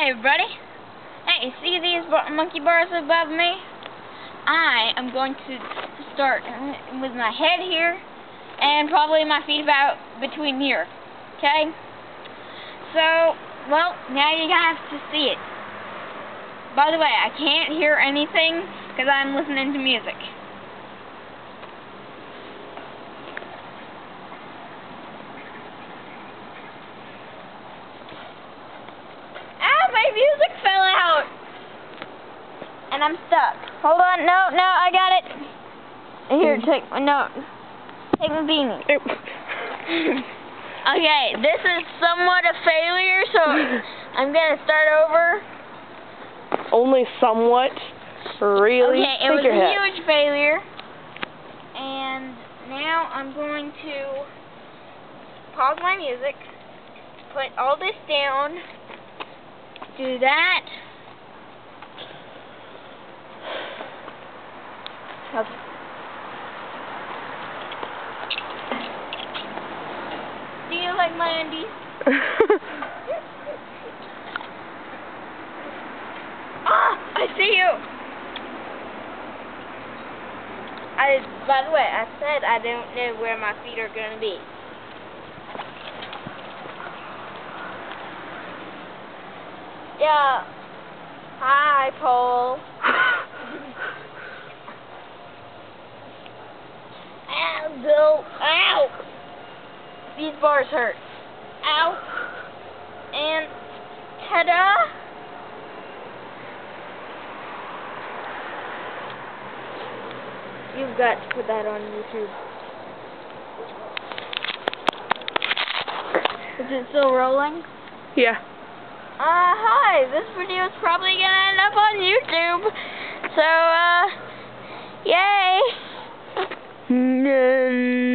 Hi, everybody. Hey, see these monkey bars above me? I am going to start with my head here and probably my feet about between here. Okay? So, well, now you have to see it. By the way, I can't hear anything because I'm listening to music. And I'm stuck. Hold on, no, no, I got it. Here, mm. take, no, take my beanie. okay, this is somewhat a failure, so I'm going to start over. Only somewhat? Really? Okay, it was a head. huge failure. And now I'm going to pause my music, put all this down, do that. Okay. Do you like my undies? ah, I see you. I, by the way, I said I don't know where my feet are going to be. Yeah. Hi, Paul. go. Ow! These bars hurt. Ow! And ta-da! You've got to put that on YouTube. Is it still rolling? Yeah. Uh, hi. This video is probably to end up on YouTube. So, uh, yay! No.